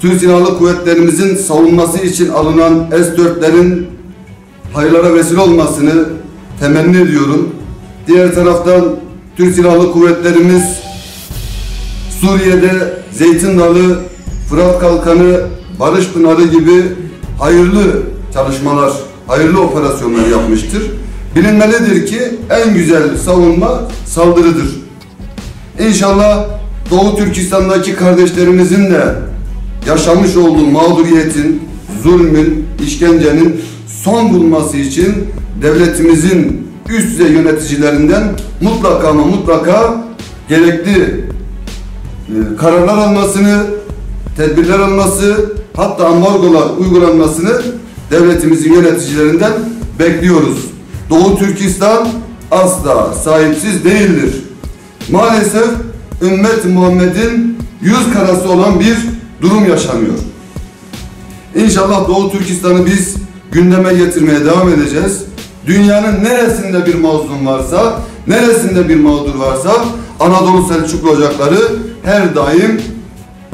Türk Silahlı Kuvvetlerimizin savunması için alınan S-4'lerin hayırlara vesile olmasını temenni ediyorum. Diğer taraftan Türk Silahlı Kuvvetlerimiz Suriye'de Zeytin Dalı, Fırat Kalkanı, Barış Pınarı gibi hayırlı çalışmalar, hayırlı operasyonlar yapmıştır. Bilinmelidir ki en güzel savunma saldırıdır. İnşallah Doğu Türkistan'daki kardeşlerimizin de yaşamış olduğu mağduriyetin, zulmün, işkencenin son bulması için devletimizin üst düzey yöneticilerinden mutlaka ama mutlaka gerekli e, kararlar almasını, tedbirler alması, hatta ambargolar uygulanmasını devletimizin yöneticilerinden bekliyoruz. Doğu Türkistan asla sahipsiz değildir. Maalesef ümmet Muhammed'in yüz karası olan bir durum yaşanıyor. İnşallah Doğu Türkistan'ı biz gündeme getirmeye devam edeceğiz. Dünyanın neresinde bir mazlum varsa, neresinde bir mağdur varsa Anadolu Selçuklu Ocakları her daim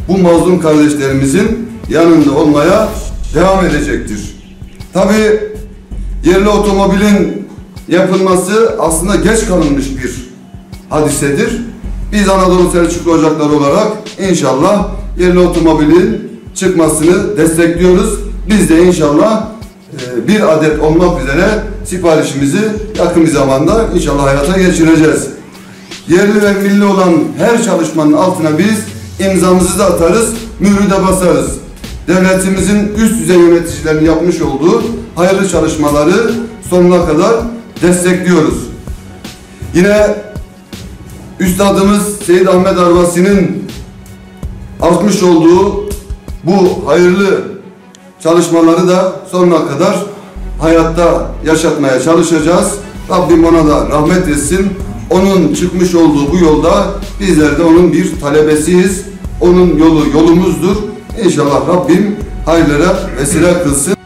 bu mazlum kardeşlerimizin yanında olmaya devam edecektir. Tabi yerli otomobilin yapılması aslında geç kalınmış bir hadisedir. Biz Anadolu Selçuklu Ocakları olarak inşallah yerli otomobilin çıkmasını destekliyoruz. Biz de inşallah e, bir adet olmak üzere siparişimizi yakın bir zamanda inşallah hayata geçireceğiz. Yerli ve milli olan her çalışmanın altına biz imzamızı da atarız, mührü de basarız. Devletimizin üst düzey yöneticilerinin yapmış olduğu hayırlı çalışmaları sonuna kadar destekliyoruz. Yine Üstadımız Seyyid Ahmet Arvasi'nin atmış olduğu bu hayırlı çalışmaları da sonuna kadar hayatta yaşatmaya çalışacağız. Rabbim ona da rahmet etsin. Onun çıkmış olduğu bu yolda bizler de onun bir talebesiyiz. Onun yolu yolumuzdur. İnşallah Rabbim hayırlara vesile kılsın.